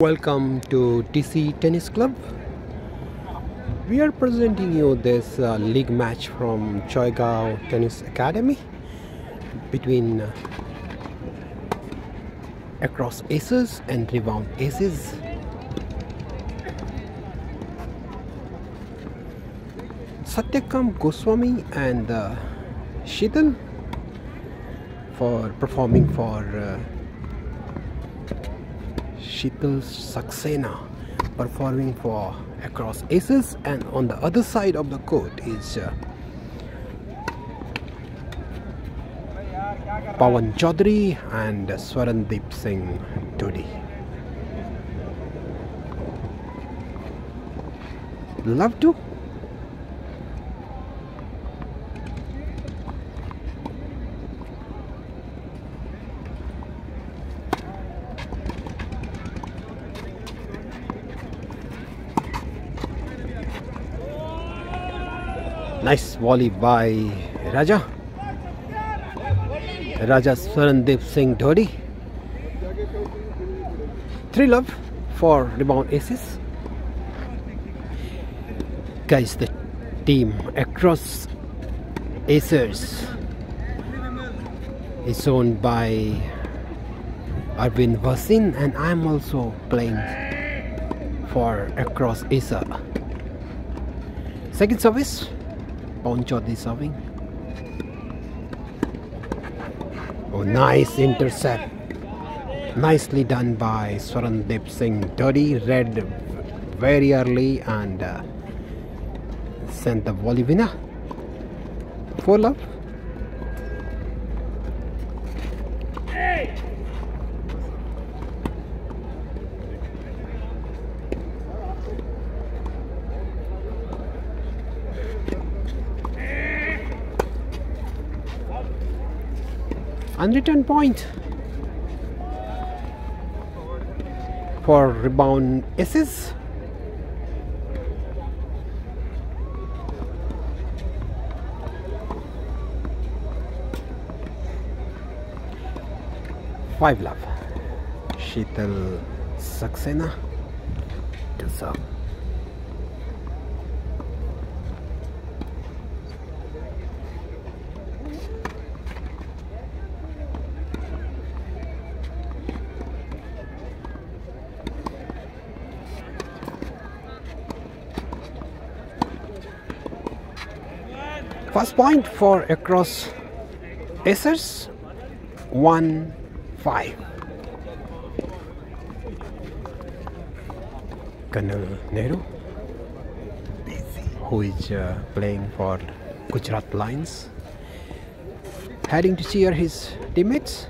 Welcome to DC Tennis Club. We are presenting you this uh, league match from Joygaon Tennis Academy between uh, Across Aces and Rebound Aces. Satyakam Goswami and uh, Sheetal for performing for uh, Sheetal Saxena performing for across aces and on the other side of the court is uh, Pawan Chaudhary and Swarandeep Singh Dhodi. Love to Nice volley by Raja. Raja Swarandeep Singh Dhodi. Three love for rebound aces. Guys, the team across Acers is owned by Arvind Vasin and I'm also playing for across Acer. Second service Poncho the serving. Oh, nice intercept. Nicely done by Swarandeep Singh. Dirty read very early and uh, sent the volley winner. Four love. Unreturn point. For rebound aces five love. Sheetal Saxena. To serve First point for across Acers 1 5. Colonel Nehru, who is uh, playing for Gujarat Lions, heading to cheer his teammates.